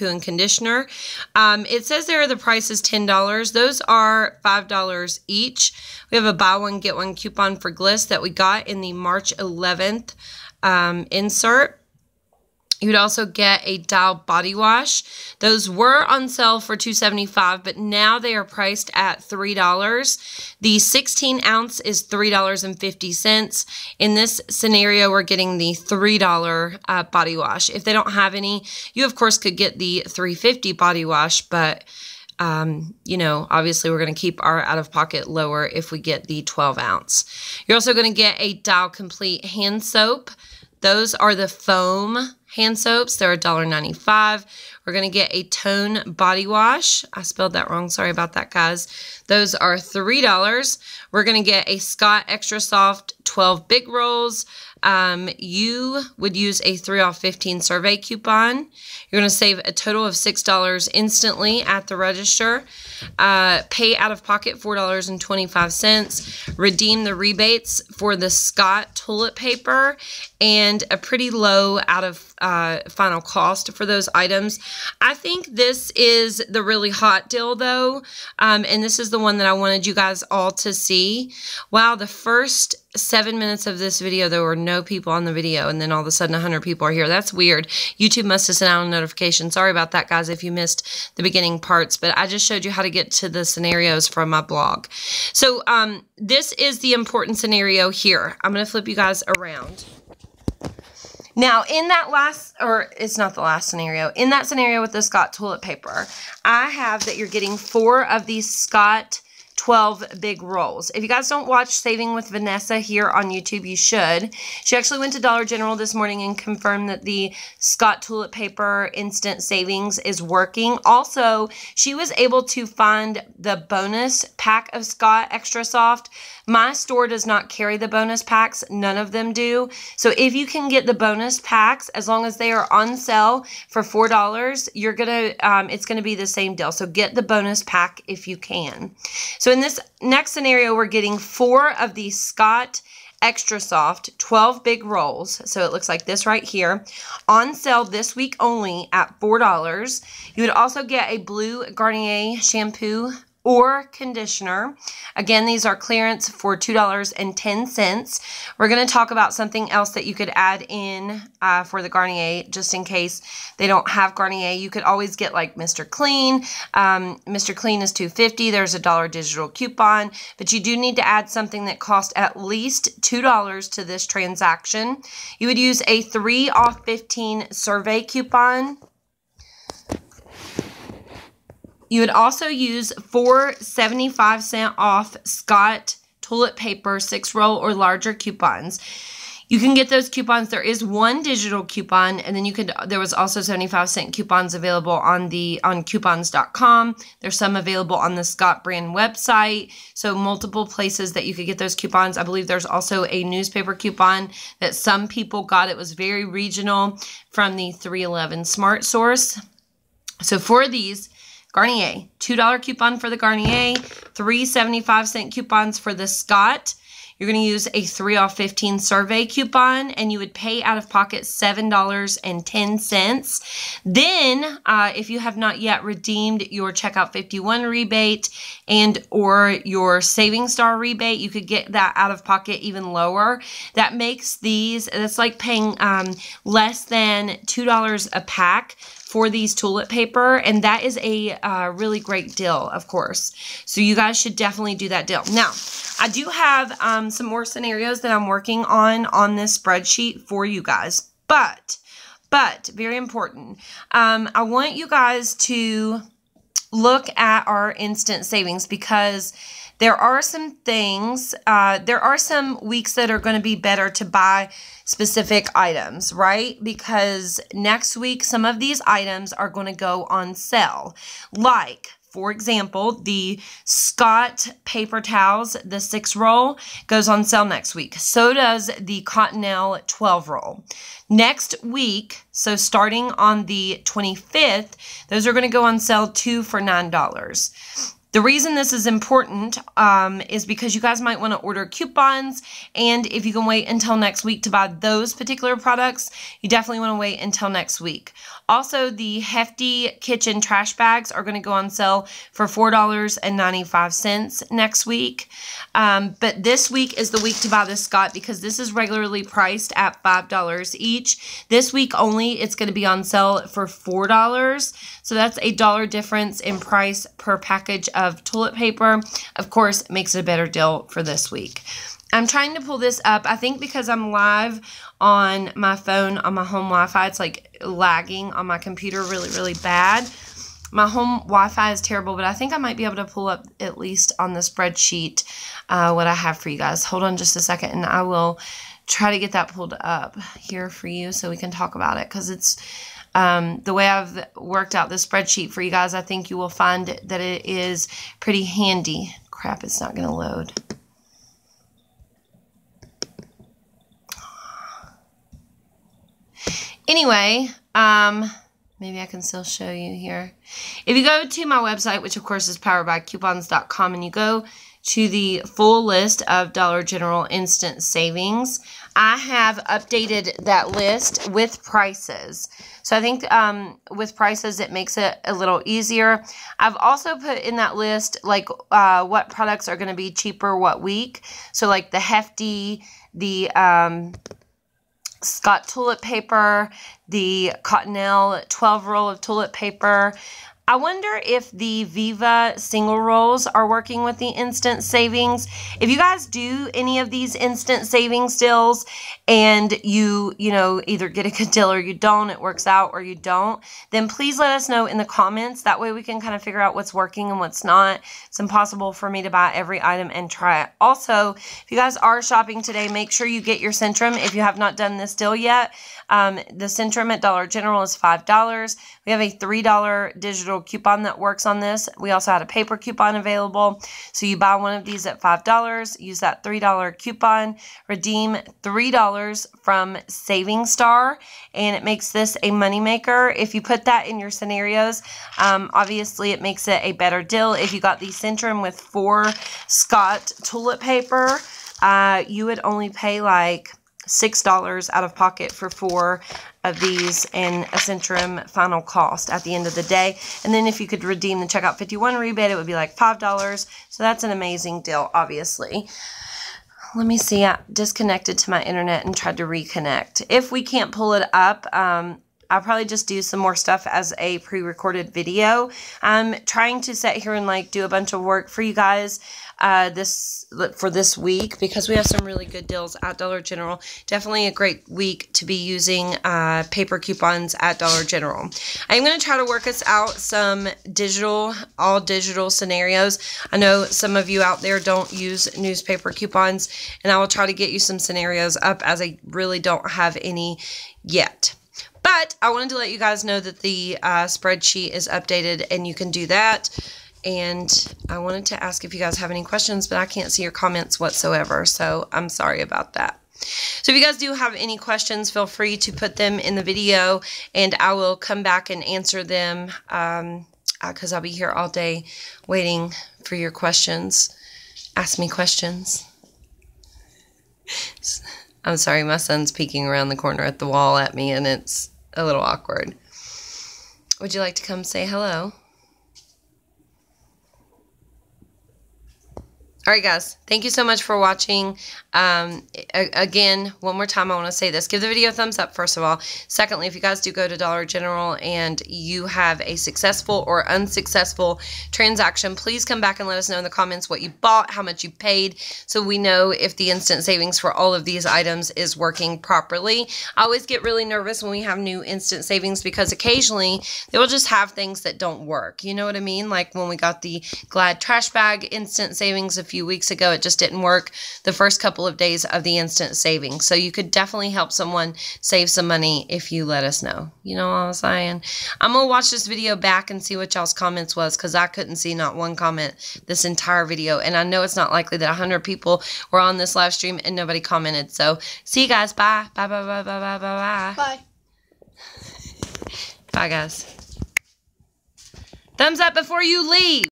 and conditioner. Um, it says there the price is $10. Those are $5 each. We have a buy one, get one coupon for Gliss that we got in the March 11th um, insert. You would also get a Dial body wash. Those were on sale for $2.75, but now they are priced at $3. The 16 ounce is $3.50. In this scenario, we're getting the $3 uh, body wash. If they don't have any, you of course could get the 350 body wash, but um, you know, obviously we're going to keep our out of pocket lower if we get the 12 ounce. You're also going to get a Dial Complete hand soap. Those are the foam hand soaps. They're $1.95. We're going to get a Tone body wash. I spelled that wrong. Sorry about that, guys. Those are $3. We're going to get a Scott Extra Soft 12 big rolls. Um, you would use a 3 off 15 survey coupon. You're going to save a total of $6 instantly at the register. Uh, pay out of pocket $4.25. Redeem the rebates for the Scott toilet paper and a pretty low out of uh, final cost for those items. I think this is the really hot deal though, um, and this is the one that I wanted you guys all to see. Wow, the first seven minutes of this video, there were no people on the video, and then all of a sudden 100 people are here. That's weird. YouTube must have sent out a notification. Sorry about that, guys, if you missed the beginning parts, but I just showed you how to get to the scenarios from my blog. So um, this is the important scenario here. I'm going to flip you guys around. Now, in that last, or it's not the last scenario, in that scenario with the Scott toilet paper, I have that you're getting four of these Scott 12 big rolls. If you guys don't watch Saving with Vanessa here on YouTube, you should. She actually went to Dollar General this morning and confirmed that the Scott toilet paper instant savings is working. Also, she was able to find the bonus pack of Scott Extra Soft. My store does not carry the bonus packs. None of them do. So if you can get the bonus packs, as long as they are on sale for $4, you're going to, um, it's going to be the same deal. So get the bonus pack if you can. So in this next scenario, we're getting four of these Scott Extra Soft 12 big rolls. So it looks like this right here. On sale this week only at $4. You would also get a blue Garnier shampoo or conditioner. Again, these are clearance for $2.10. We're going to talk about something else that you could add in uh, for the Garnier, just in case they don't have Garnier. You could always get like Mr. Clean. Um, Mr. Clean is $2.50. There's a dollar digital coupon, but you do need to add something that costs at least $2 to this transaction. You would use a 3 off 15 survey coupon you would also use four 75 cent off Scott toilet paper, six roll or larger coupons. You can get those coupons. There is one digital coupon, and then you could. There was also 75 cent coupons available on the on coupons.com. There's some available on the Scott brand website. So multiple places that you could get those coupons. I believe there's also a newspaper coupon that some people got. It was very regional from the 311 Smart Source. So for these, Garnier, $2 coupon for the Garnier, three 75 cent coupons for the Scott. You're going to use a 3 off 15 survey coupon and you would pay out of pocket $7.10. Then, uh, if you have not yet redeemed your Checkout 51 rebate and or your Saving Star rebate, you could get that out of pocket even lower. That makes these, that's like paying um, less than $2 a pack for these toilet paper and that is a uh, really great deal of course. So you guys should definitely do that deal. Now I do have um, some more scenarios that I'm working on on this spreadsheet for you guys. But but very important um, I want you guys to look at our instant savings because there are some things, uh, there are some weeks that are going to be better to buy specific items, right? Because next week, some of these items are going to go on sale. Like, for example, the Scott paper towels, the six roll, goes on sale next week. So does the Cottonelle 12 roll. Next week, so starting on the 25th, those are going to go on sale two for $9. The reason this is important um, is because you guys might want to order coupons, and if you can wait until next week to buy those particular products, you definitely want to wait until next week. Also, the Hefty Kitchen trash bags are going to go on sale for $4.95 next week. Um, but this week is the week to buy this Scott because this is regularly priced at $5 each. This week only, it's going to be on sale for $4. So that's a dollar difference in price per package toilet paper. Of course, makes it a better deal for this week. I'm trying to pull this up. I think because I'm live on my phone on my home Wi-Fi, it's like lagging on my computer really, really bad. My home Wi-Fi is terrible, but I think I might be able to pull up at least on the spreadsheet uh, what I have for you guys. Hold on just a second, and I will try to get that pulled up here for you so we can talk about it because it's um, the way I've worked out the spreadsheet for you guys, I think you will find that it is pretty handy. Crap, it's not going to load. Anyway, um, maybe I can still show you here. If you go to my website, which of course is poweredbycoupons.com, and you go to the full list of Dollar General instant savings, I have updated that list with prices. So I think um, with prices, it makes it a little easier. I've also put in that list like uh, what products are going to be cheaper what week. So like the Hefty, the um, Scott toilet paper, the Cottonelle 12 roll of toilet paper, I wonder if the Viva single rolls are working with the instant savings. If you guys do any of these instant savings deals and you, you know, either get a good deal or you don't, it works out or you don't, then please let us know in the comments. That way we can kind of figure out what's working and what's not. It's impossible for me to buy every item and try it. Also, if you guys are shopping today, make sure you get your Centrum if you have not done this deal yet. Um, the Centrum at Dollar General is $5. We have a $3 digital coupon that works on this. We also had a paper coupon available. So you buy one of these at $5, use that $3 coupon, redeem $3 from Saving Star, and it makes this a moneymaker. If you put that in your scenarios, um, obviously it makes it a better deal. If you got the Centrum with four Scott toilet paper, uh, you would only pay like $6 out of pocket for four of these and a Centrum final cost at the end of the day. And then if you could redeem the checkout 51 rebate, it would be like $5. So that's an amazing deal, obviously. Let me see. I disconnected to my internet and tried to reconnect. If we can't pull it up, um, I'll probably just do some more stuff as a pre-recorded video. I'm trying to sit here and like do a bunch of work for you guys uh, this for this week because we have some really good deals at Dollar General. Definitely a great week to be using uh, paper coupons at Dollar General. I'm going to try to work us out some digital, all digital scenarios. I know some of you out there don't use newspaper coupons, and I will try to get you some scenarios up as I really don't have any yet. But I wanted to let you guys know that the uh, spreadsheet is updated and you can do that. And I wanted to ask if you guys have any questions, but I can't see your comments whatsoever. So I'm sorry about that. So if you guys do have any questions, feel free to put them in the video and I will come back and answer them because um, I'll be here all day waiting for your questions. Ask me questions. I'm sorry, my son's peeking around the corner at the wall at me and it's a little awkward. Would you like to come say hello? All right, guys, thank you so much for watching. Um, again, one more time, I want to say this. Give the video a thumbs up, first of all. Secondly, if you guys do go to Dollar General and you have a successful or unsuccessful transaction, please come back and let us know in the comments what you bought, how much you paid, so we know if the instant savings for all of these items is working properly. I always get really nervous when we have new instant savings because occasionally they will just have things that don't work. You know what I mean? Like when we got the Glad trash bag instant savings a few weeks ago. It just didn't work the first couple of days of the instant savings. So you could definitely help someone save some money if you let us know. You know what I'm saying? I'm going to watch this video back and see what y'all's comments was because I couldn't see not one comment this entire video. And I know it's not likely that 100 people were on this live stream and nobody commented. So see you guys. Bye. Bye, bye, bye, bye, bye, bye, bye. Bye. Bye, guys. Thumbs up before you leave.